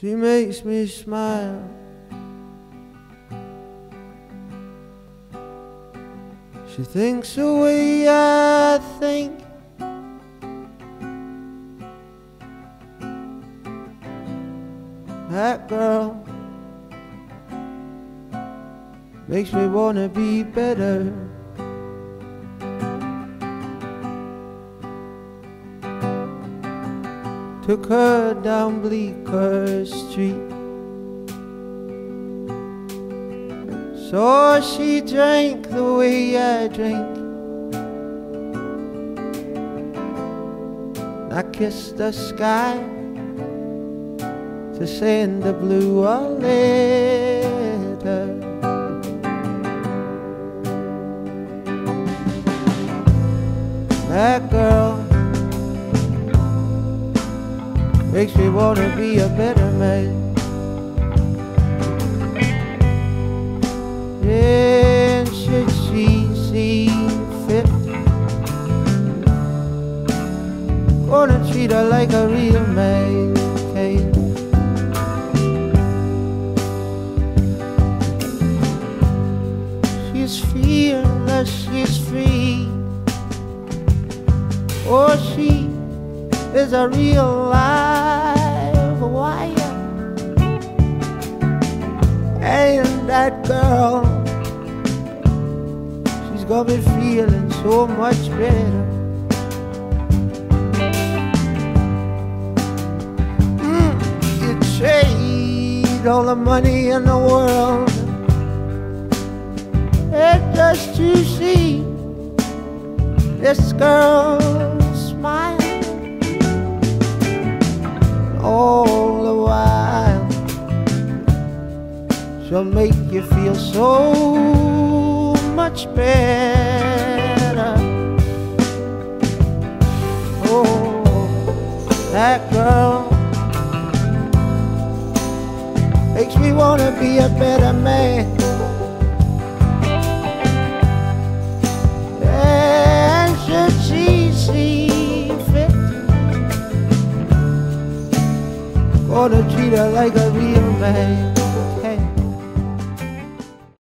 She makes me smile. She thinks the way I think. That girl makes me wanna be better. Took her down Bleecker Street. So she drank the way I drink. I kissed the sky to send the blue a letter. That girl makes me wanna be a better man. And should she see fit, gonna treat her like a real man. She's fearless, she's free. Oh, she is a real live And that girl, she's gonna be feeling so much better. Mm, you trade all the money in the world and just to see this girl she'll make you feel so much better. Oh that girl makes me wanna be a better man. And should she see fit Gonna treat her like a real man